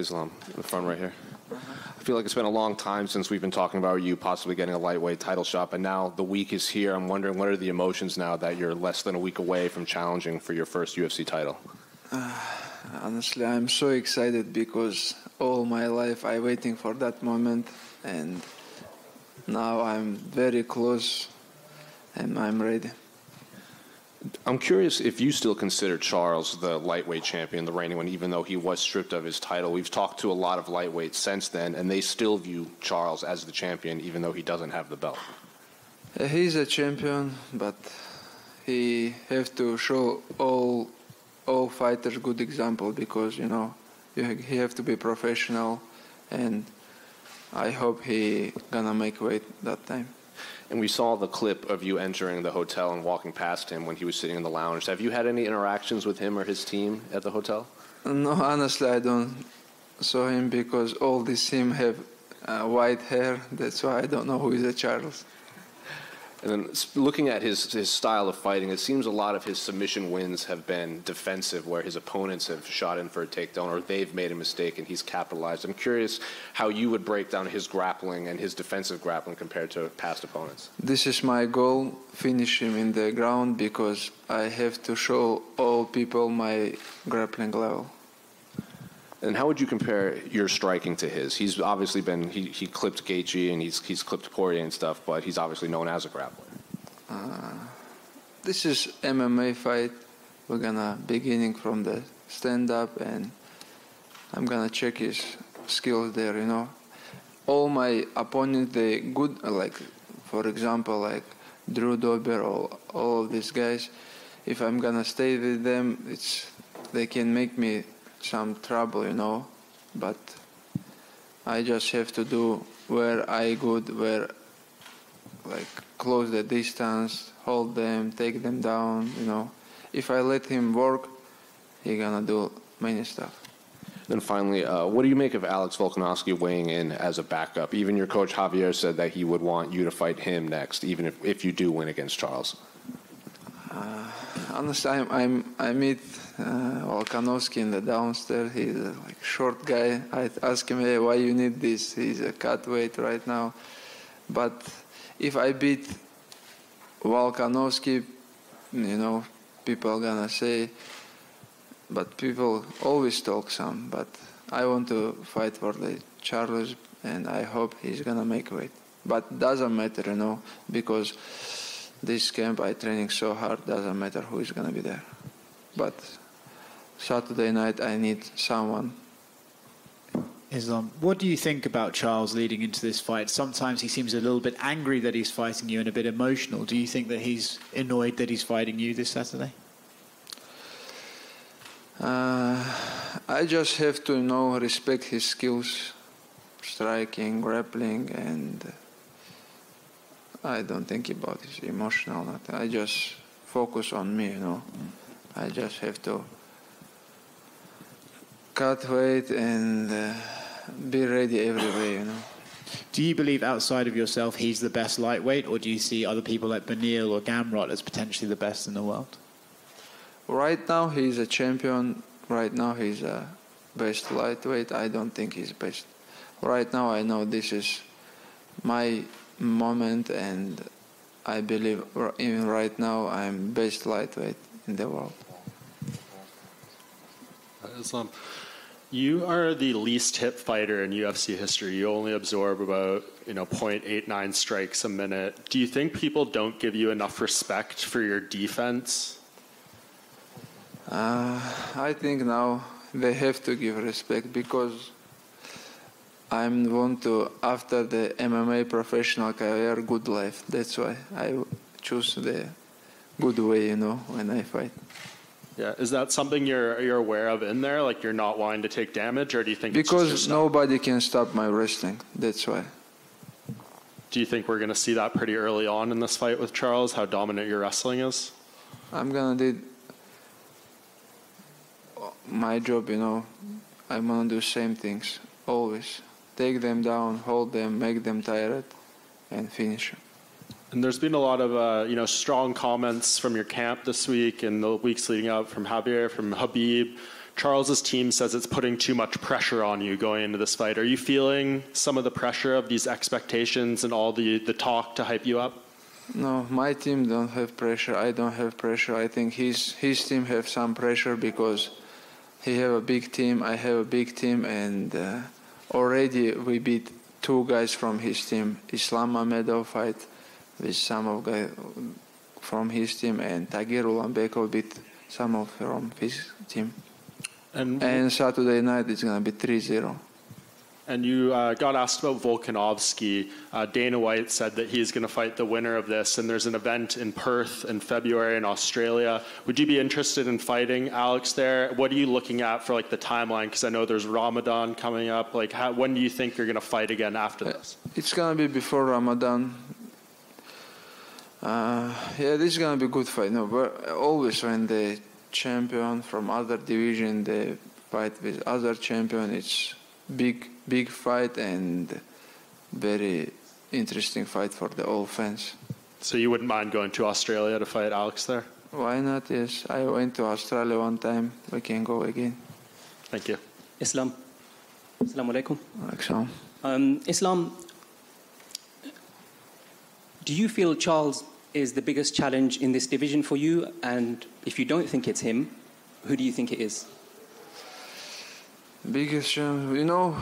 Islam, in the front right here. I feel like it's been a long time since we've been talking about you possibly getting a lightweight title shot, but now the week is here. I'm wondering what are the emotions now that you're less than a week away from challenging for your first UFC title? Uh, honestly, I'm so excited because all my life I waiting for that moment, and now I'm very close, and I'm ready. I'm curious if you still consider Charles the lightweight champion, the reigning one, even though he was stripped of his title. We've talked to a lot of lightweights since then, and they still view Charles as the champion, even though he doesn't have the belt. Uh, He's a champion, but he have to show all all fighters good example because you know you he have to be professional, and I hope he gonna make weight that time. And we saw the clip of you entering the hotel and walking past him when he was sitting in the lounge. Have you had any interactions with him or his team at the hotel? No, honestly, I don't saw him because all this team have uh, white hair. That's why I don't know who is a Charles. And then looking at his, his style of fighting, it seems a lot of his submission wins have been defensive, where his opponents have shot in for a takedown or they've made a mistake and he's capitalized. I'm curious how you would break down his grappling and his defensive grappling compared to past opponents. This is my goal: finish him in the ground because I have to show all people my grappling level. And how would you compare your striking to his? He's obviously been he, he clipped Gaethje and he's he's clipped Poirier and stuff, but he's obviously known as a grappler. This is MMA fight. We're gonna beginning from the stand up, and I'm gonna check his skills there. You know, all my opponents they good. uh, Like for example, like Drew Dober or all of these guys. If I'm gonna stay with them, it's they can make me some trouble. You know, but I just have to do where I good, where like close the distance, hold them, take them down. You know, if I let him work, he gonna do many stuff. Then finally, uh, what do you make of Alex Volkanovski weighing in as a backup? Even your coach Javier said that he would want you to fight him next, even if, if you do win against Charles. Honestly, I'm, I'm I meet uh, Volkanovski in the downstairs. He's a like short guy. I ask him, hey, why you need this? He's a cut weight right now. But if I beat Volkanovski, you know, people are gonna say. But people always talk some. But I want to fight for the Charles, and I hope he's gonna make weight. But doesn't matter, you know, because this camp I training so hard. Doesn't matter who is gonna be there. But Saturday night I need someone. Islam, what do you think about Charles leading into this fight? Sometimes he seems a little bit angry that he's fighting you and a bit emotional. Do you think that he's annoyed that he's fighting you this Saturday? Uh, I just have to you know respect his skills, striking, grappling, and I don't think about his emotional. nothing. I just focus on me. You know, I just have to cut weight and uh, be ready every way. You know. Do you believe outside of yourself he's the best lightweight, or do you see other people like Beneil or Gamrot as potentially the best in the world? Right now he's a champion. Right now he's a best lightweight. I don't think he's best. Right now I know this is my moment and I believe even right now I'm best lightweight in the world. Islam, you are the least hit fighter in UFC history. You only absorb about you know 0.89 strikes a minute. Do you think people don't give you enough respect for your defense? Uh, I think now they have to give respect because I'm want to after the MMA professional career good life. That's why I choose the good way, you know, when I fight. Yeah, is that something you're you're aware of in there? Like you're not wanting to take damage, or do you think it's just Because nobody can stop my wrestling. That's why. Do you think we're going to see that pretty early on in this fight with Charles? How dominant your wrestling is? I'm gonna do my job, you know. I'm gonna do same things always. Take them down, hold them, make them tired, and finish. And there's been a lot of uh, you know strong comments from your camp this week and the weeks leading up from Javier, from Khabib, Charles's team says it's putting too much pressure on you going into this fight. Are you feeling some of the pressure of these expectations and all the, the talk to hype you up? No, my team don't have pressure. I don't have pressure. I think his his team have some pressure because he have a big team. I have a big team, and uh, already we beat two guys from his team. Islam Mamedov fight with some of guy from his team, and Tagir Ulanbekov beat some of from his team. And, And Saturday night it's gonna be 3-0. And you uh, got asked about Volkanovski. Uh, Dana White said that he's going to fight the winner of this, and there's an event in Perth in February in Australia. Would you be interested in fighting Alex there? What are you looking at for like the timeline? Because I know there's Ramadan coming up. Like, how, when do you think you're going to fight again after this? It's gonna be before Ramadan. Uh, yeah, this is gonna be a good fight. No, but always when the champion from other division they fight with other champion, it's big, big fight and very interesting fight for the all fans. So you wouldn't mind going to Australia to fight Alex there? Why not? Yes, I went to Australia one time. We can go again. Thank you. Islam. Assalamu alaikum. Like. Um, Islam, do you feel Charles is the biggest challenge in this division for you? And if you don't think it's him, who do you think it is? Biggest challenge, you know,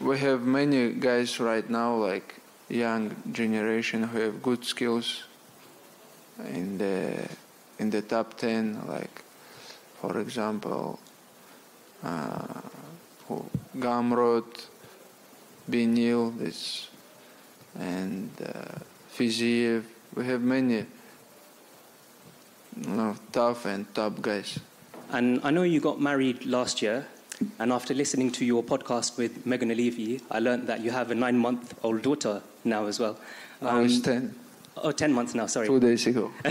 we have many guys right now, like young generation, who have good skills in the in the top ten. Like, for example, uh, Gamrot, Beneil, this, and uh, Fiziev. We have many, you know, tough and top guys. And I know you got married last year, and after listening to your podcast with Megan Olivi, I learned that you have a nine month old daughter now as well. Um, ten. Oh, 10 months now, sorry. Two days ago.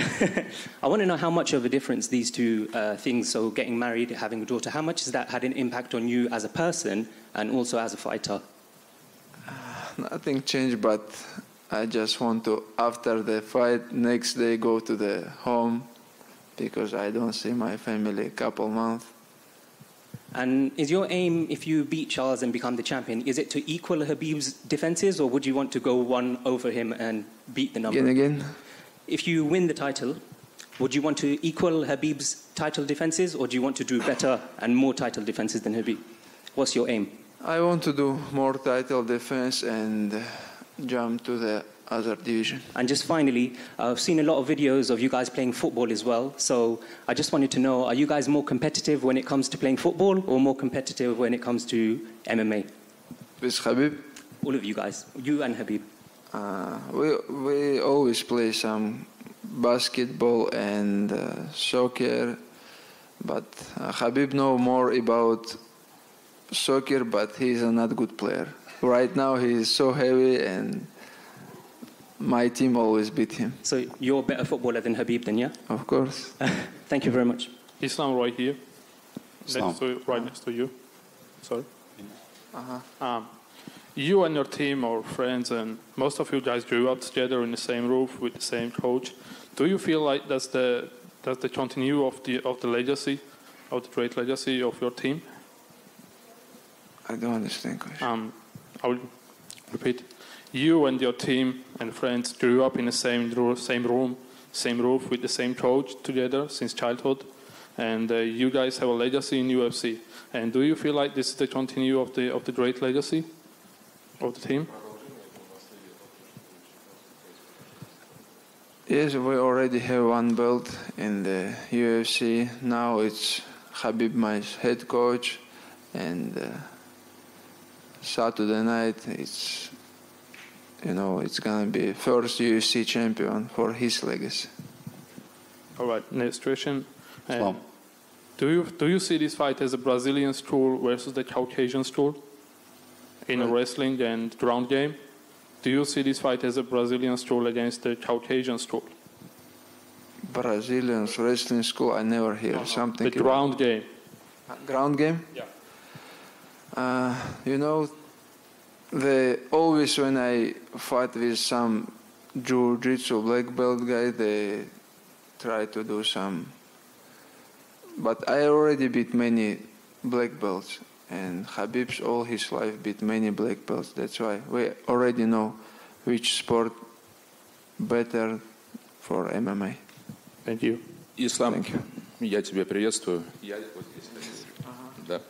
I want to know how much of a difference these two uh, things, so getting married, having a daughter, how much has that had an impact on you as a person and also as a fighter? Nothing changed, but I just want to, after the fight, next day go to the home because I don't see my family a couple months. And is your aim, if you beat Charles and become the champion, is it to equal Khabib's defenses, or would you want to go one over him and beat the number? Again, again. If you win the title, would you want to equal Khabib's title defenses, or do you want to do better and more title defenses than Khabib? What's your aim? I want to do more title defense and jump to the other division. And just finally, I've seen a lot of videos of you guys playing football as well. So I just wanted to know, are you guys more competitive when it comes to playing football or more competitive when it comes to MMA? With Khabib, All of you guys, you and Khabib. uh, we, we always play some basketball and uh, soccer, but uh, Khabib know more about soccer, but he's a not good player. Right now he is so heavy and my team always beat him, So you're a better footballer than Khabib then, yeah? of course. Thank you very much. Islam right here. Islam. Next to, right next to you. Sorry. Uh Um, you and your team or friends and most of you guys grew up together in the same roof with the same coach. Do you feel like that's the that's the continue of the of the legacy, of the great legacy of your team? I don't understand question. Um, I will repeat. You and your team and friends grew up in the same same room, same roof with the same coach together since childhood, and uh, you guys have a legacy in UFC. And do you feel like this is the continue of the of the great legacy of the team? Yes, we already have one belt in the UFC. Now it's Khabib, my head coach, and uh, Saturday night it's you know it's gonna be first UFC champion for his legacy. All right, next question. Uh, Islam. do you do you see this fight as a Brazilian school versus the Caucasian school in Right. wrestling and ground game? Do you see this fight as a Brazilian school against the Caucasian school? Brazilian wrestling school. I never hear something. The ground game. about- ground game. Yeah. Uh, you know, the always when I fight with some jiu-jitsu black belt guy, they try to do some. But I already beat many black belts, and Khabib's all his life beat many black belts. That's why we already know which sport better for MMA. Thank you. Islam. Thank you. я тебя приветствую. Я вот здесь. Да.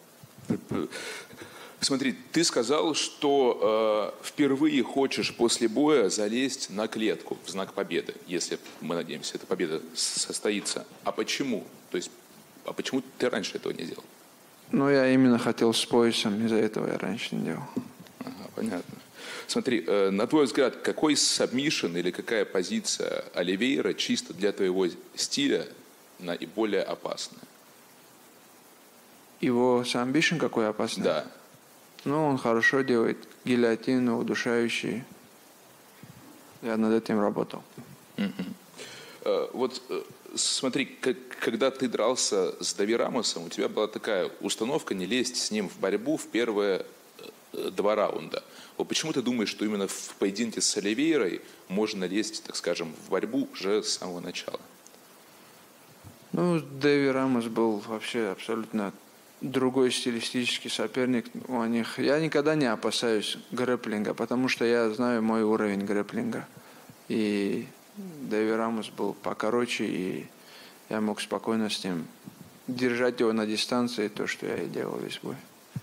Смотри, ты сказал, что э, впервые хочешь после боя залезть на клетку в знак победы, если мы надеемся, эта победа состоится. А почему? То есть, а почему ты раньше этого не делал? Ну, я именно хотел с поясом, из-за этого я раньше не делал. Ага, понятно. Смотри, э, на твой взгляд, какой сабмишн или какая позиция Оливейра чисто для твоего стиля наиболее опасная? Его самбишн какой опасный? Да. Ну, он хорошо делает гильотину, удушающий. Я над этим работал. Э, Вот э, смотри, как- когда ты дрался с Дави Рамосом, у тебя была такая установка не лезть с ним в борьбу в первые э, два раунда. Вот почему ты думаешь, что именно в поединке с Оливейрой можно лезть, так скажем, в борьбу уже с самого начала? Ну, Дэви Рамос был вообще абсолютно другой стилистический соперник у них. Я никогда не опасаюсь грэплинга, потому что я знаю мой уровень грэплинга. И Дэви Рамос был покороче, и я мог спокойно с ним держать его на дистанции, то, что я и делал весь бой.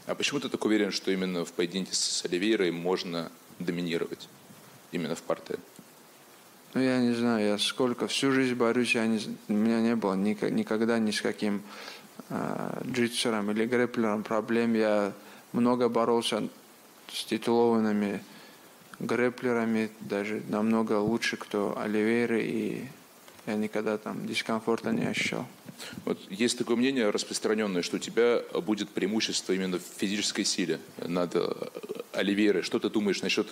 А почему ты так уверен, что именно в поединке с Оливейрой можно доминировать? Именно в парте? Ну, я не знаю, я сколько, всю жизнь борюсь, я не, у меня не было ника- никогда ни с каким джитсером или грэплером проблем. Я много боролся с титулованными грэплерами, даже намного лучше, кто Оливейры, и я никогда там дискомфорта не ощущал. Вот есть такое мнение распространенное, что у тебя будет преимущество именно в физической силе над э, Оливейрой. Что ты думаешь насчет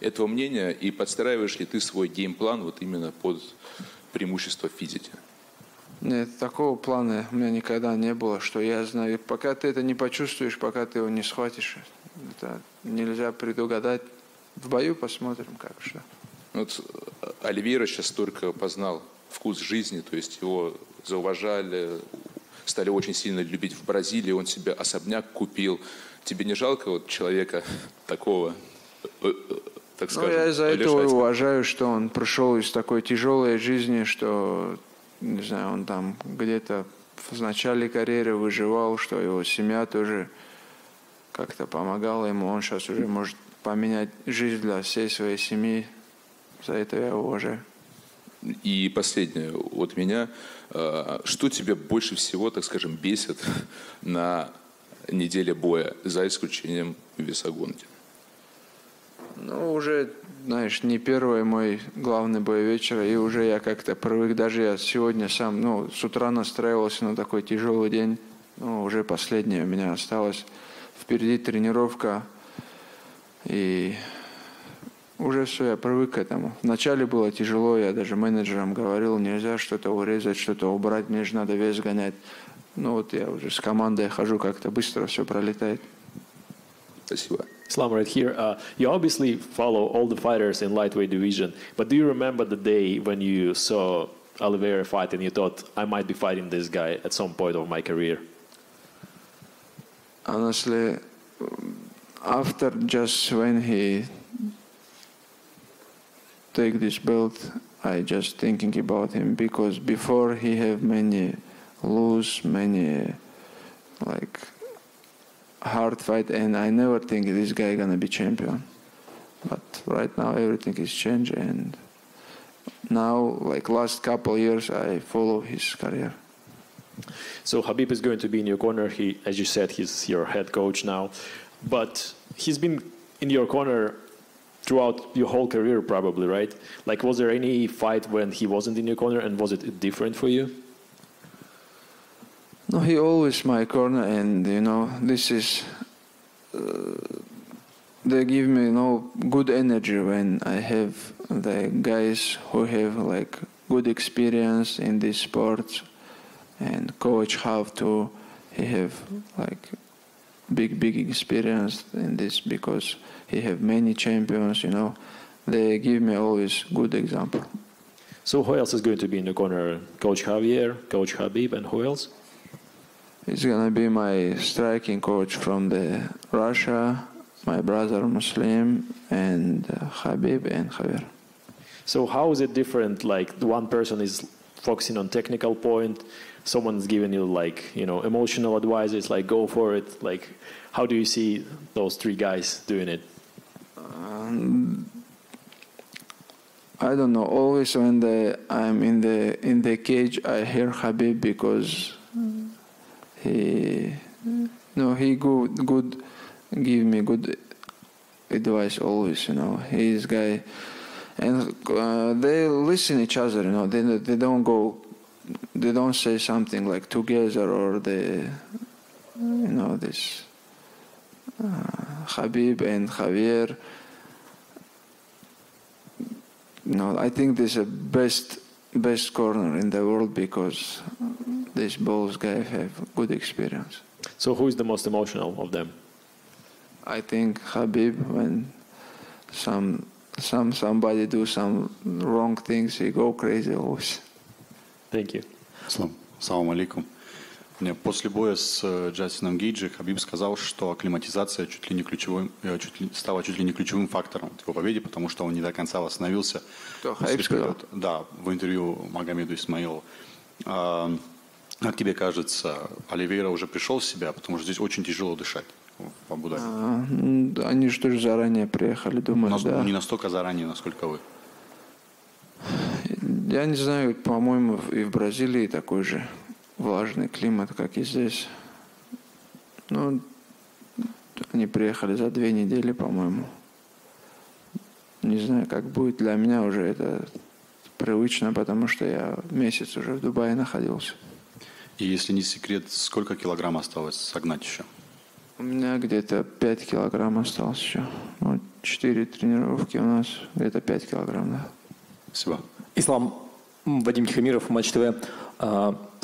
этого мнения и подстраиваешь ли ты свой геймплан вот именно под преимущество в физике? Нет, такого плана у меня никогда не было, что я знаю. Пока ты это не почувствуешь, пока ты его не схватишь, это нельзя предугадать. В бою посмотрим, как что. Вот э, Оливейра сейчас только познал вкус жизни, то есть его зауважали, стали очень сильно любить в Бразилии, он себе особняк купил. Тебе не жалко вот человека такого, э, э, так Ну, скажем, я из-за этого уважаю, что он пришел из такой тяжелой жизни, что, не знаю, он там где-то в начале карьеры выживал, что его семья тоже как-то помогала ему. Он сейчас уже может поменять жизнь для всей своей семьи. За это я его уважаю. И последнее от меня. Э, Что тебе больше всего, так скажем, бесит на неделе боя, за исключением весогонки? Ну, уже, знаешь, не первый мой главный бой вечера, и уже я как-то привык, даже я сегодня сам, ну, с утра настраивался на такой тяжелый день, ну, уже последнее у меня осталось. Впереди тренировка, и уже все, я привык к этому. Вначале было тяжело, я даже менеджерам говорил, нельзя что-то урезать, что-то убрать, мне же надо вес гонять. Ну, вот я уже с командой хожу, как-то быстро все пролетает. Спасибо. Islam right here. Uh, you obviously follow all the fighters in lightweight division, but do you remember the day when you saw Oliveira fight and you thought, I might be fighting this guy at some point of my career? honestly, after just when he take this belt, I just thinking about him because before he have many lose, many like hard fight, and I never think this guy gonna be champion. But right now everything is changed, and now like last couple years I follow his career. So Habib is going to be in your corner. He, as you said, he's your head coach now, but he's been in your corner throughout your whole career, probably, right? Like, was there any fight when he wasn't in your corner, and was it different for you? No, he always my corner, and you know this is. Uh, they give me you know good energy when I have the guys who have like good experience in this sport, and coach have to he have like big big experience in this because he have many champions. You know, they give me always good example. So who else is going to be in the corner? Coach Javier, Coach Khabib, and who else? He's gonna be my striking coach from the Russia, my brother Muslim, and uh, Khabib and Javier. So how is it different? Like one person is focusing on technical point, someone's giving you like you know emotional advice. It's like go for it. Like how do you see those three guys doing it? Um, I don't know. Always when the I'm in the in the cage, I hear Khabib because he no he good good give me good advice always. You know, he's guy, and uh, they listen each other. You know, they they don't go, they don't say something like together or they, you know, this uh, Khabib and Javier. No, I think this is the best best corner in the world because these both guys have good experience. So who is the most emotional of them? I think Habib when some some somebody do some wrong things, he go crazy always. Thank you. Салам. Алейкум. После боя с э, Джастином Гейджи Хабиб сказал, что акклиматизация чуть ли не ключевым, э, чуть ли, стала чуть ли не ключевым фактором в его победе, потому что он не до конца восстановился. Кто, Хабиб сказал? Да, в интервью Магомеду Исмаилову. А, как тебе кажется, Оливейра уже пришел в себя, потому что здесь очень тяжело дышать в Абу-Даби? А, они что же заранее приехали, думаю, Нас- да. ну, Не настолько заранее, насколько вы. Я не знаю, по-моему, и в Бразилии такой же влажный климат, как и здесь. Ну, они приехали за две недели, по-моему. Не знаю, как будет. Для меня уже это привычно, потому что я месяц уже в Дубае находился. И если не секрет, сколько килограмм осталось согнать еще? У меня где-то 5 килограмм осталось еще. Вот 4 тренировки у нас, где-то 5 килограмм, да. Спасибо. Ислам, Вадим Тихомиров, Матч ТВ.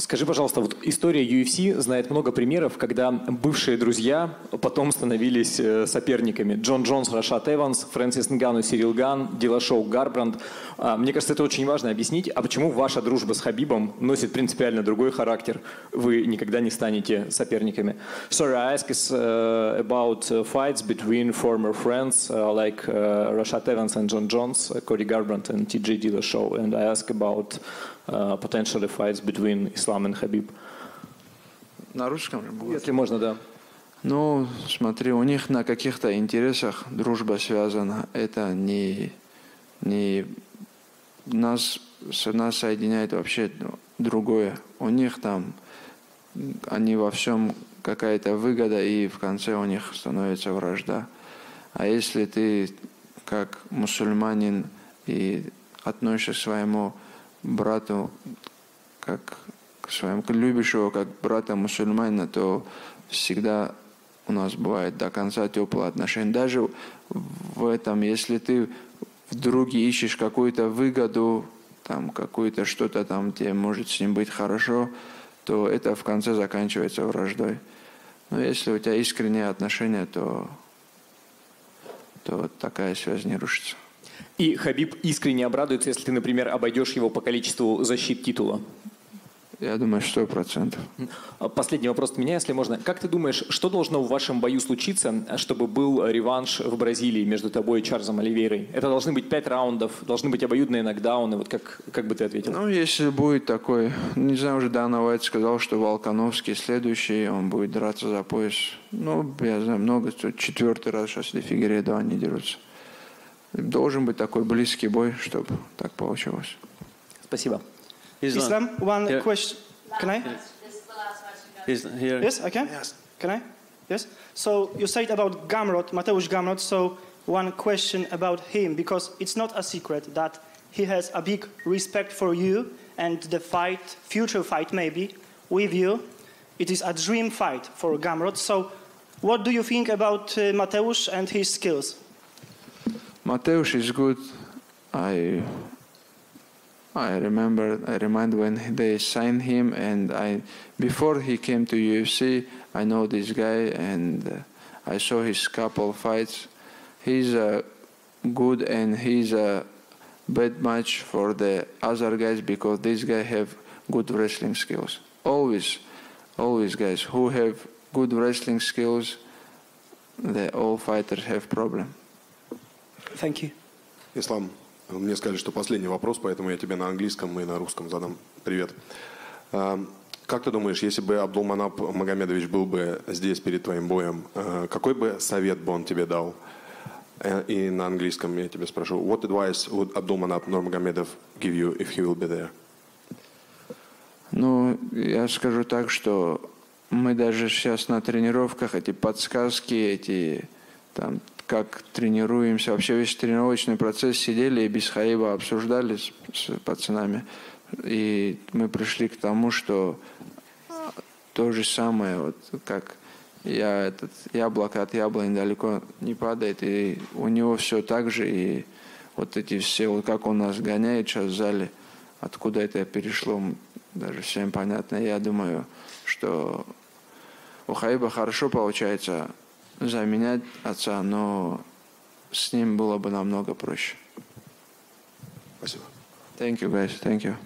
Скажи, пожалуйста, вот история UFC знает много примеров, когда бывшие друзья потом становились э, соперниками. Джон Джонс, Рашат Эванс, Фрэнсис Нгану, Сирил Ган, Дилашоу Гарбранд. А, Мне кажется, это очень важно объяснить, а почему ваша дружба с Хабибом носит принципиально другой характер. Вы никогда не станете соперниками. Sorry, I ask is uh, about uh, fights between former friends uh, like uh, Rashad Evans and John Jones, uh, Cody Garbrandt and TJ Dillashaw, and I ask about uh, potentially fights between Islam and Habib. На русском? Если можно, да. Ну, смотри, у них на каких-то интересах дружба связана. Это не, не нас, с- нас соединяет вообще другое. У них там, они во всем какая-то выгода, и в конце у них становится вражда. А если ты как мусульманин и относишься к своему брату как к своему, любишь его как брата мусульманина, то всегда у нас бывает до конца теплые отношения. Даже в этом, если ты в друге ищешь какую-то выгоду, там какую-то что-то там тебе может с ним быть хорошо, то это в конце заканчивается враждой. Но если у тебя искренние отношения, то, то такая связь не рушится. И Хабиб искренне обрадуется, если ты, например, обойдешь его по количеству защит титула. Я думаю, сто процентов. А, Последний вопрос от меня, если можно. Как ты думаешь, что должно в вашем бою случиться, чтобы был реванш в Бразилии между тобой и Чарльзом Оливейрой? Это должны быть пять раундов, должны быть обоюдные нокдауны. Вот как, как бы ты ответил? Ну, если будет такой, не знаю, уже Дана Уайт сказал, что Волконовский следующий, он будет драться за пояс. Ну, я знаю, много, четвертый раз сейчас для Фигередо они дерутся. Должен быть такой близкий бой, чтобы так получилось. Спасибо. Islam, one Yeah. question. Can I? Is here. Yes, I can. Yes. Can I? Yes. So you said about Gamrot, Mateusz Gamrot. So one question about him, because it's not a secret that he has a big respect for you and the fight, future fight maybe, with you. It is a dream fight for Gamrot. So what do you think about uh, Mateusz and his skills? Mateusz is good. I I remember, I remind when they signed him, and I, before he came to UFC, I know this guy, and uh, I saw his couple fights. He's a good, and he's a bad match for the other guys because these guys have good wrestling skills. Always, always, guys who have good wrestling skills, the all fighters have problem. Thank you. Islam. Мне сказали, что последний вопрос, поэтому я тебе на английском и на русском задам. Привет. А, Как ты думаешь, если бы Абдулманап Магомедович был бы здесь перед твоим боем, а, какой бы совет бы он тебе дал? Э, И на английском я тебя спрошу. What advice would Abdulmanap Nurmagomedov give you if he will be there? Ну, я скажу так, что мы даже сейчас на тренировках эти подсказки, эти там как тренируемся, вообще весь тренировочный процесс сидели и без Хаиба обсуждали с, с пацанами. И мы пришли к тому, что то же самое, вот как я этот яблоко от яблони далеко не падает, и у него все так же, и вот эти все, вот как он нас гоняет сейчас в зале, откуда это перешло, даже всем понятно. Я думаю, что у Хаиба хорошо получается заменять отца, но с ним было бы намного проще. Спасибо. Thank you, guys. Thank you.